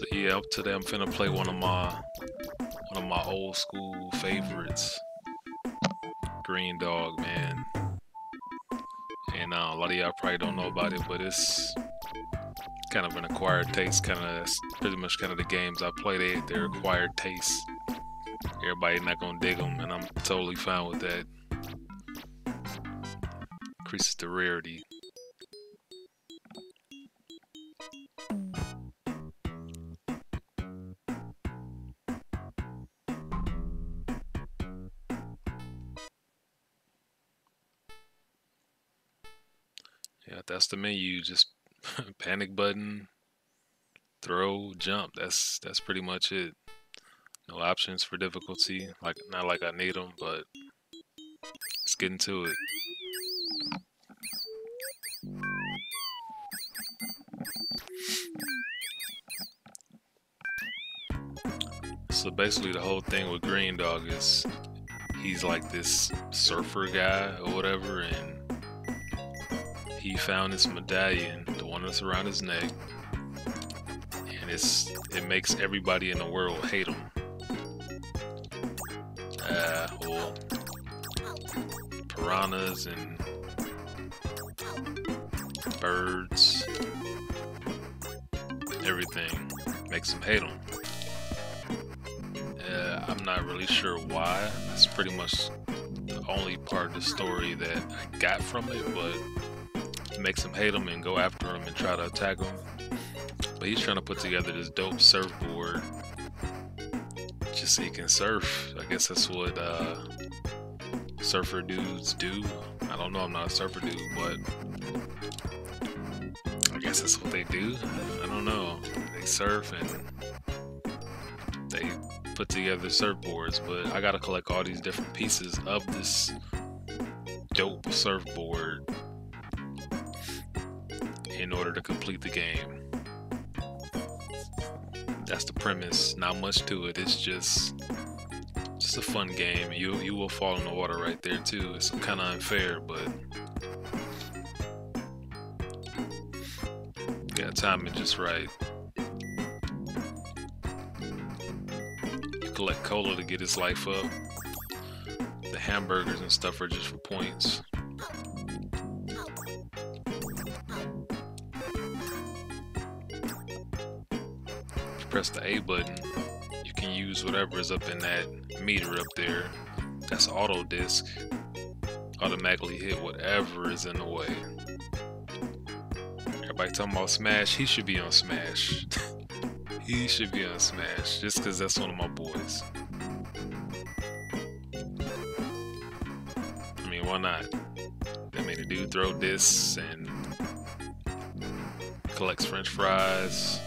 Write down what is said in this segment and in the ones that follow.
So yeah, up today I'm finna play one of my one of my old school favorites. Greendog, man. And uh, a lot of y'all probably don't know about it, but it's kind of an acquired taste. Kind of pretty much kind of the games I play. They they're acquired taste. Everybody not gonna dig them, and I'm totally fine with that. Increases the rarity. Yeah, that's the menu. Just panic button, throw, jump. That's that's pretty much it. No options for difficulty. Like not like I need them, but let's get into it. So basically, the whole thing with Greendog is he's like this surfer guy or whatever, and he found this medallion, the one that's around his neck, and it's it makes everybody in the world hate him. Uh, well, piranhas and birds, everything makes him hate him. Uh, I'm not really sure why. That's pretty much the only part of the story that I got from it, but makes him hate him and go after him and try to attack him. But he's trying to put together this dope surfboard just so he can surf. I guess that's what uh, surfer dudes do. I don't know, I'm not a surfer dude, but I guess that's what they do. I don't know. They surf and they put together surfboards, but I gotta collect all these different pieces of this dope surfboard in order to complete the game. That's the premise. Not much to it. It's just just a fun game. You you will fall in the water right there too. It's kind of unfair, but yeah, timing just right. You collect cola to get his life up. The hamburgers and stuff are just for points. Press the A button, you can use whatever is up in that meter up there. That's auto disc. Automatically hit whatever is in the way. Everybody talking about Smash, he should be on Smash. he should be on Smash, just because that's one of my boys. I mean, why not? I mean, the dude throw discs and collects french fries.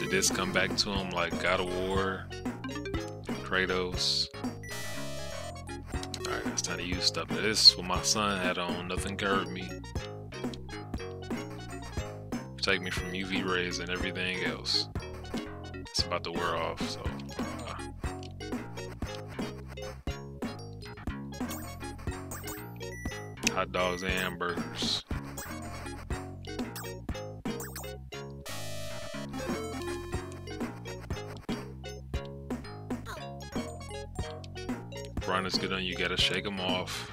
Did this come back to him like God of War, Kratos? Alright, it's time to use stuff. This what my son had on, nothing hurt me. Protect me from UV rays and everything else. It's about to wear off, so. Uh. Hot dogs and hamburgers. On, you gotta shake them off.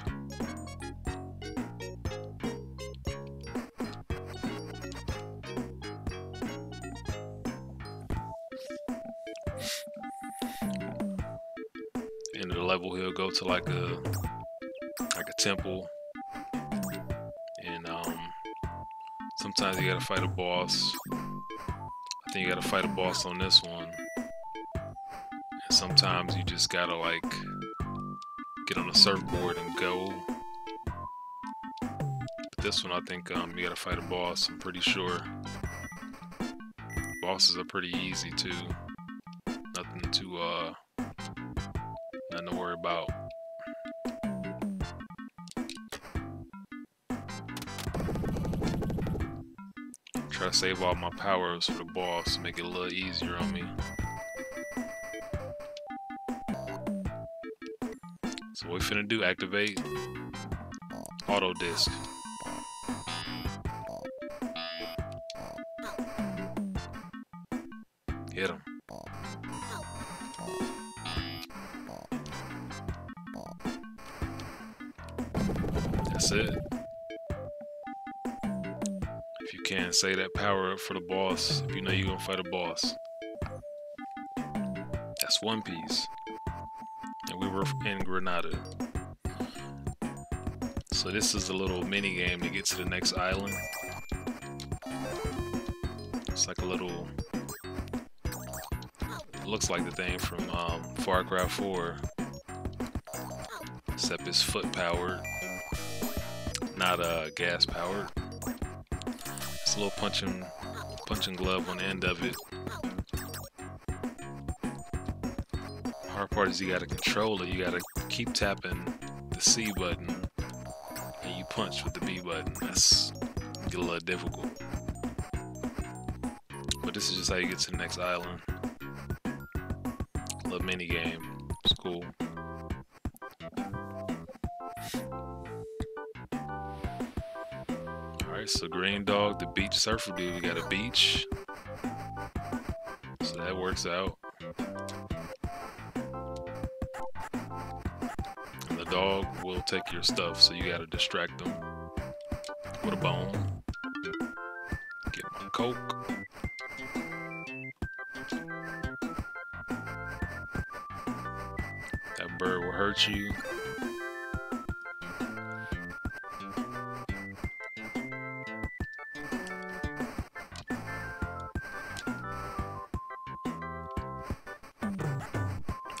End of the level, he'll go to like a like a temple, and um, sometimes you gotta fight a boss. I think you gotta fight a boss on this one. And sometimes you just gotta like get on a surfboard and go. But this one, I think um, you gotta fight a boss. I'm pretty sure. Bosses are pretty easy too. Nothing to uh, nothing to worry about. Try to save all my powers for the boss, make it a little easier on me. Finna do, activate auto disc. Hit him. That's it. If you can, say that power up for the boss. If you know you're gonna fight a boss. That's one piece. In Grenada. So this is a little mini game to get to the next island. It's like a little looks like the thing from um, Far Cry 4. Except it's foot powered, not uh, gas powered. It's a little punching, punching glove on the end of it. Hard part is you gotta control it. You gotta keep tapping the C button, and you punch with the B button. That's get a little difficult. But this is just how you get to the next island little mini game. It's cool. Alright, so Greendog, the beach surfer dude, we got a beach. So that works out. Dog will take your stuff, so you gotta distract them with a bone. Get my coke. That bird will hurt you.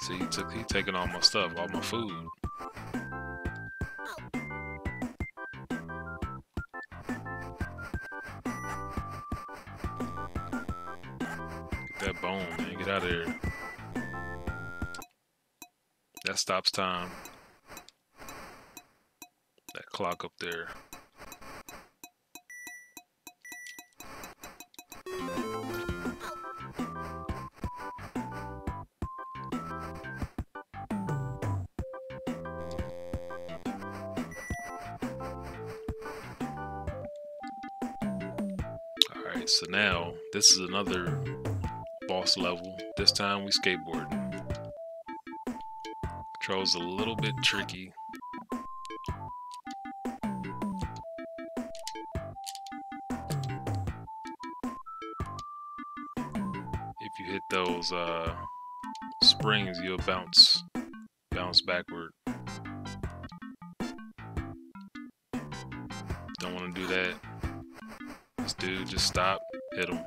See, he took he taking all my stuff, all my food. Stops time. That clock up there. Alright, so now this is another boss level. This time we skateboarding. Control's a little bit tricky. If you hit those uh, springs, you'll bounce, bounce backward. Don't want to do that. This dude, just stop, hit him.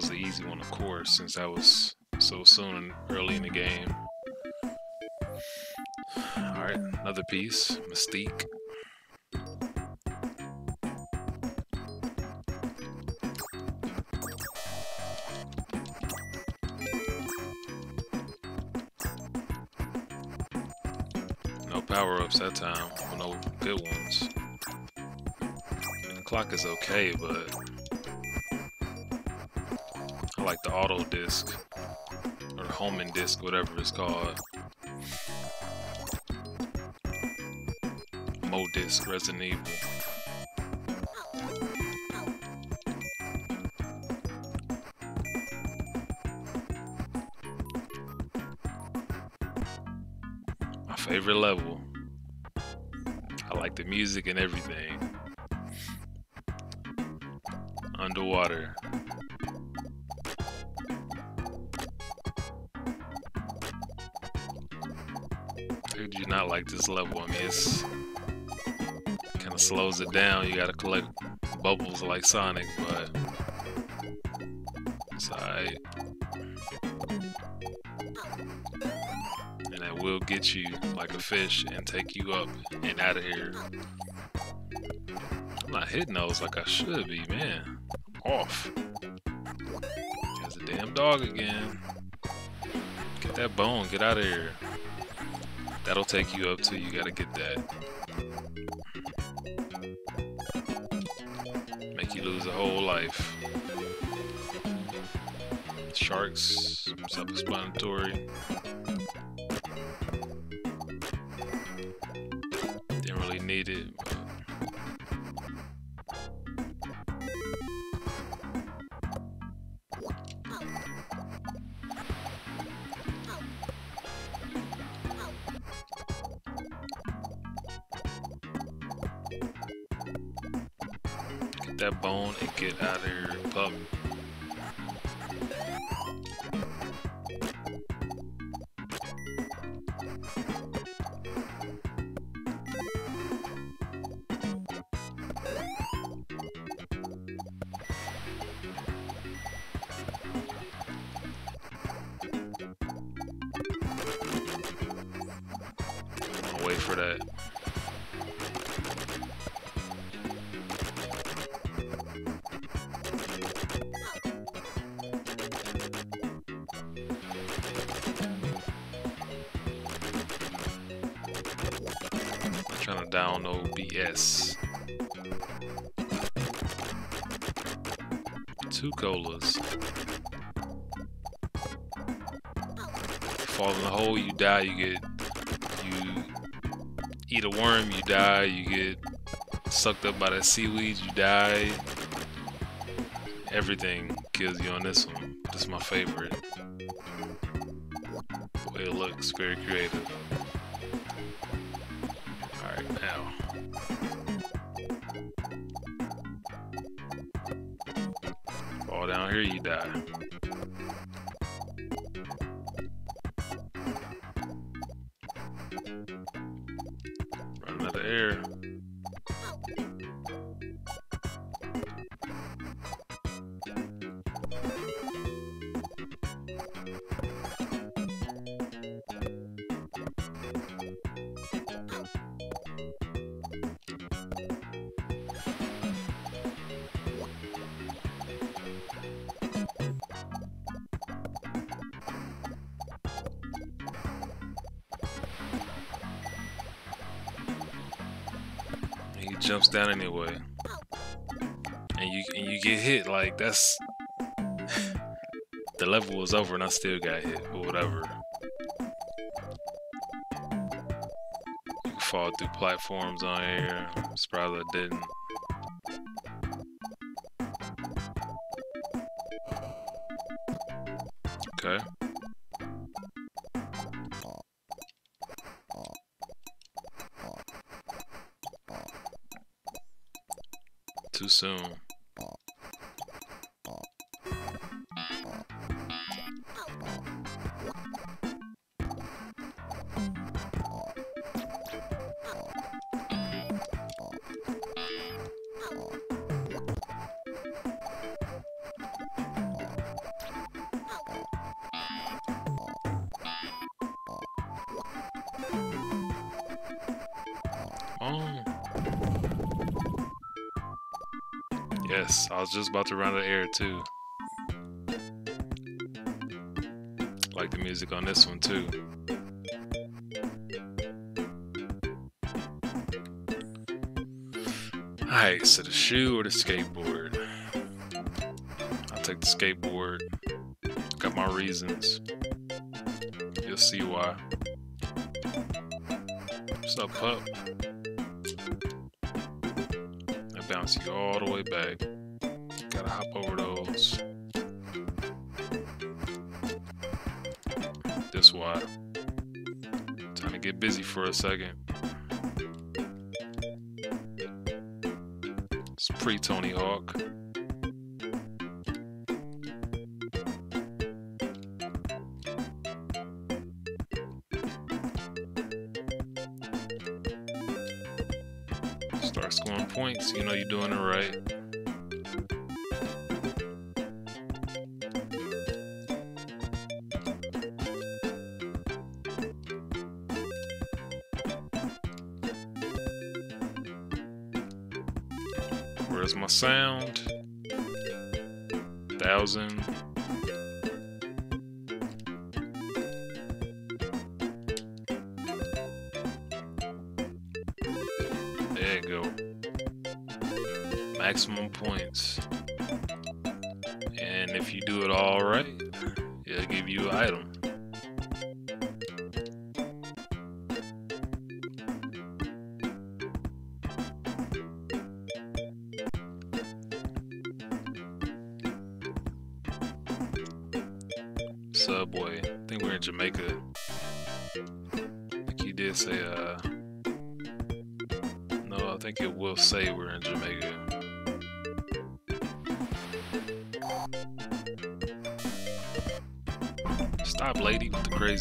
Was the easy one, of course, since I was so soon and early in the game. Alright, another piece, Mustique. No power-ups that time, no good ones. the clock is okay, but like the auto disc or homing disc, whatever it's called. Mo disc, Resident Evil. My favorite level. I like the music and everything. Underwater. This level. I mean, it's kind of slows it down. You gotta collect bubbles like Sonic, but it's alright. And that will get you like a fish and take you up and out of here. I'm not hitting those like I should be, man. Off. There's a damn dog again. Get that bone, get out of here. That'll take you up till you gotta get that. Make you lose a whole life. Sharks, self-explanatory. That bone and get out of here, pup. Two colas. Fall in the hole, you die, you get you eat a worm, you die, you get sucked up by that seaweed, you die. Everything kills you on this one. This is my favorite. The way it looks, very creative. Here, you die. Jumps down anyway. And you and you get hit, like that's the level was over and I still got hit, or whatever. You fall through platforms on here. I'm didn't. Soon. I was just about to run out of air too. Like the music on this one too. Alright, so the shoe or the skateboard? I'll take the skateboard. Got my reasons. You'll see why. What's up, pup? I bounce you all the way back. Gotta hop over those. This why. Time to get busy for a second. It's pre Tony Hawk. Start scoring points, you know you're doing it right. My sound? Thousand. There you go. Maximum points. And if you do it all right, it'll give you an item.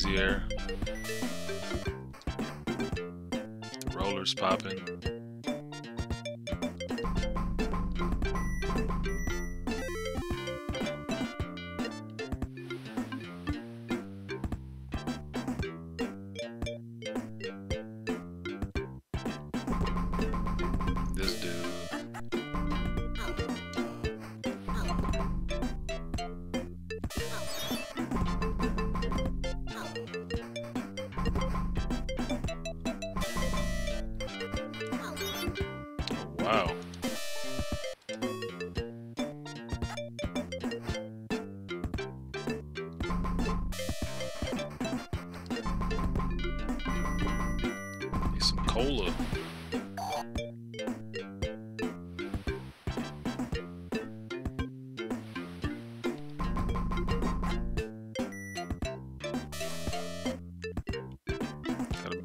Crazy rollers popping.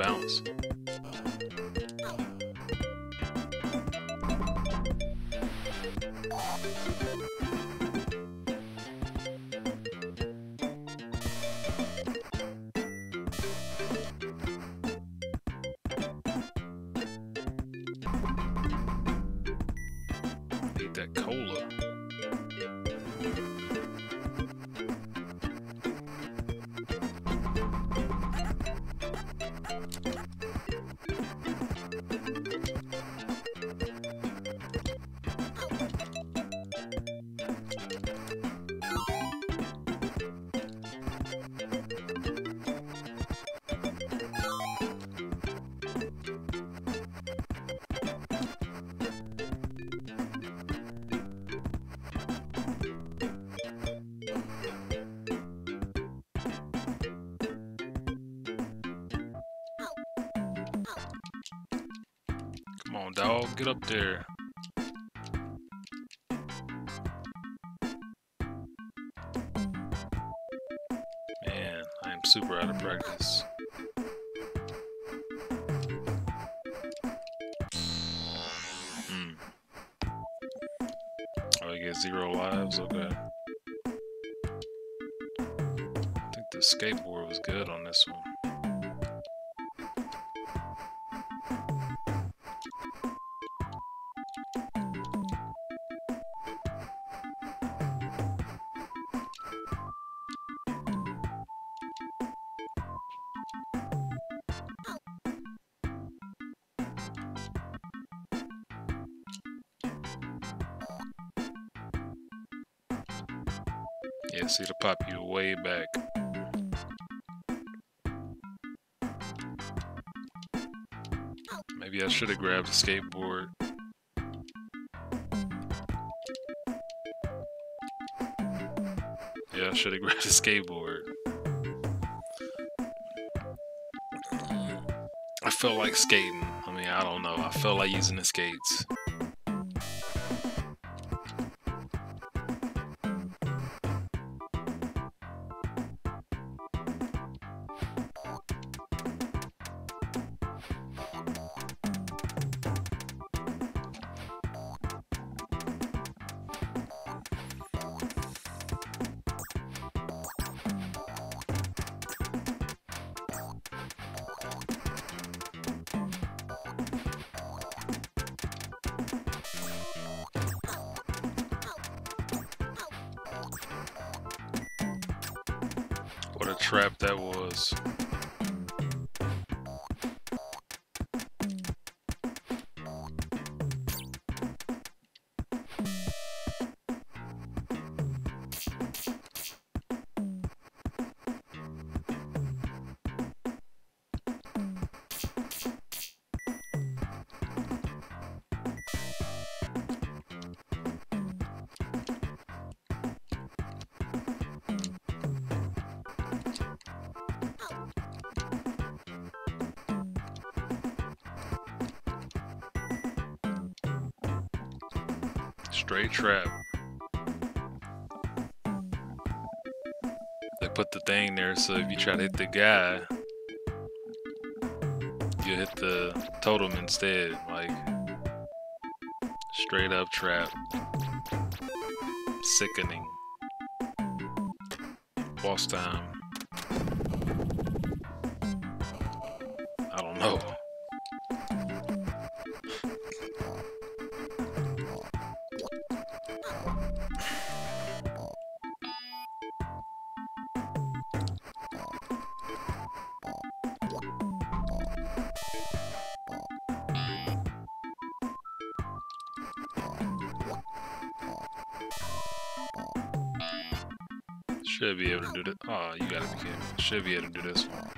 Bounce. Need that cola. Dog, get up there. Yeah, see to pop you way back. Maybe I should have grabbed a skateboard. Yeah, I should have grabbed a skateboard. I felt like skating. I mean, I don't know. I felt like using the skates. What a trap that was. Straight trap. They put the thing there so if you try to hit the guy, you hit the totem instead. Like, straight up trap. Sickening. Boss time. I don't know. Should be able to do that. Oh, you gotta be kidding. Should be able to do this one.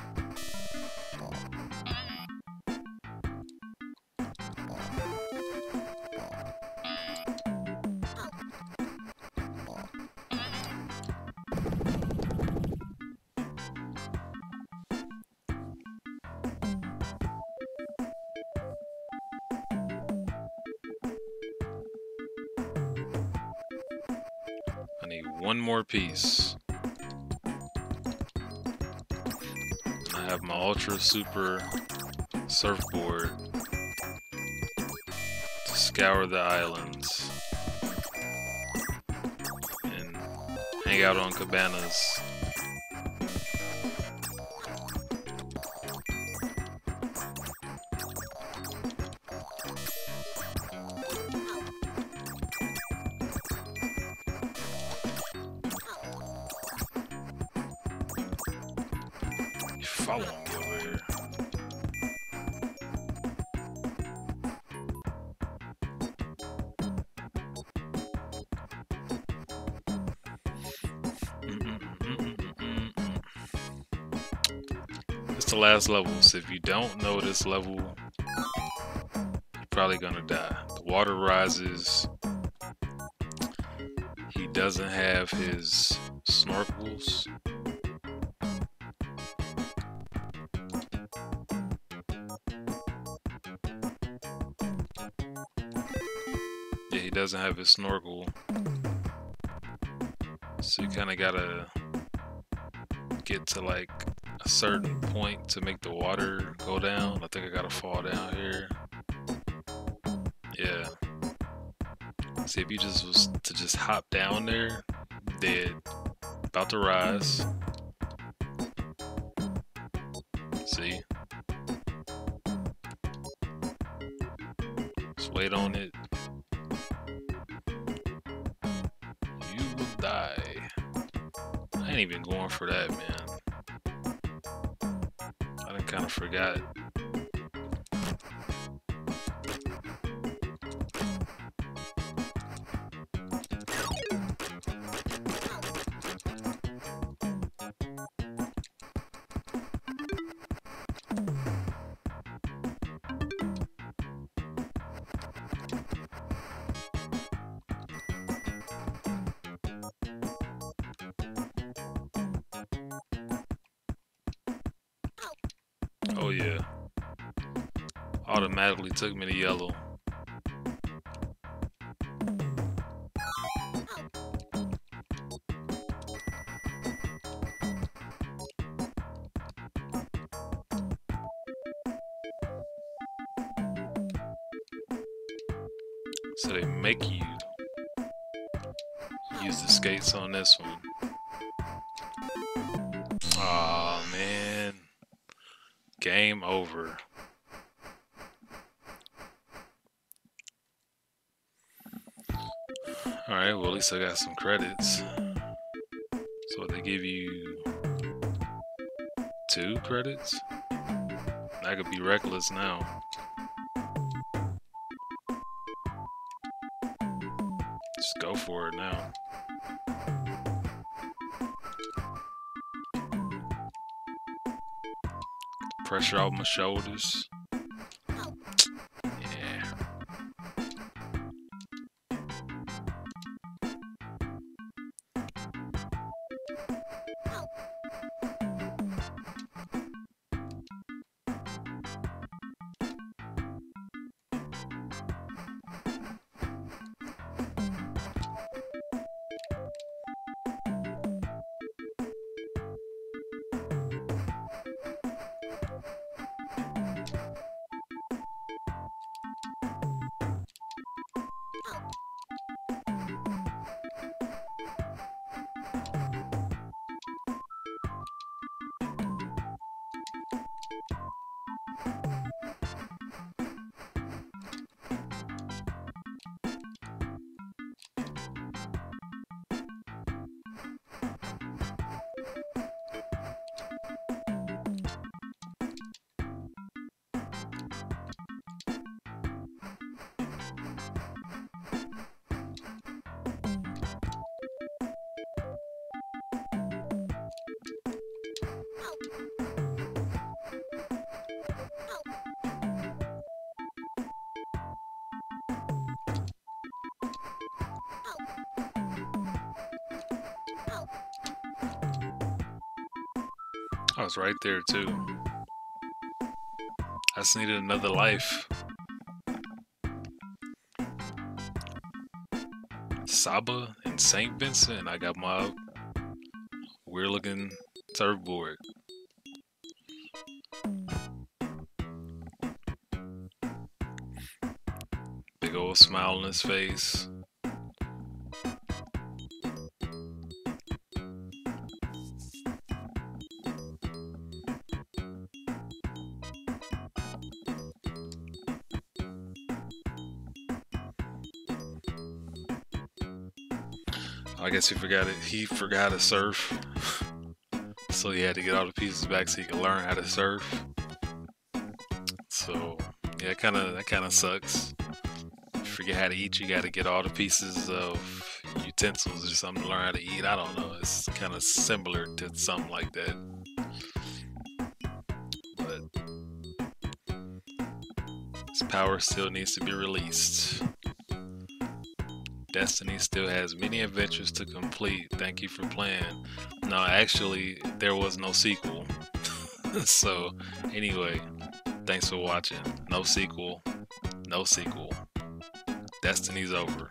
I need one more piece. Ultra Super surfboard to scour the islands and hang out on cabanas. Last level, so if you don't know this level, you're probably gonna die. The water rises. He doesn't have his snorkels. Yeah, he doesn't have his snorkel. So you kind of gotta get to like certain point to make the water go down. I think I gotta fall down here. Yeah. See, if you just was to just hop down there, dead. About to rise. See? Just wait on it. You will die. I ain't even going for that, man. Forgot. Oh yeah. Automatically took me to yellow. So they make you use the skates on this one. Game over. Alright, well at least I got some credits. So they give you two credits? I could be reckless now. Pressure off my shoulders. I was right there too. I just needed another life. Saba and St. Vincent. I got my weird looking surfboard. Big old smile on his face. I guess he forgot it. He forgot to surf, so he had to get all the pieces back so he could learn how to surf. So yeah, kind of that kind of sucks. Forget how to eat, you got to get all the pieces of utensils or something to learn how to eat. I don't know. It's kind of similar to something like that. But his power still needs to be released. Destiny still has many adventures to complete. Thank you for playing. No, actually, there was no sequel. so, anyway, thanks for watching. No sequel. No sequel. Destiny's over.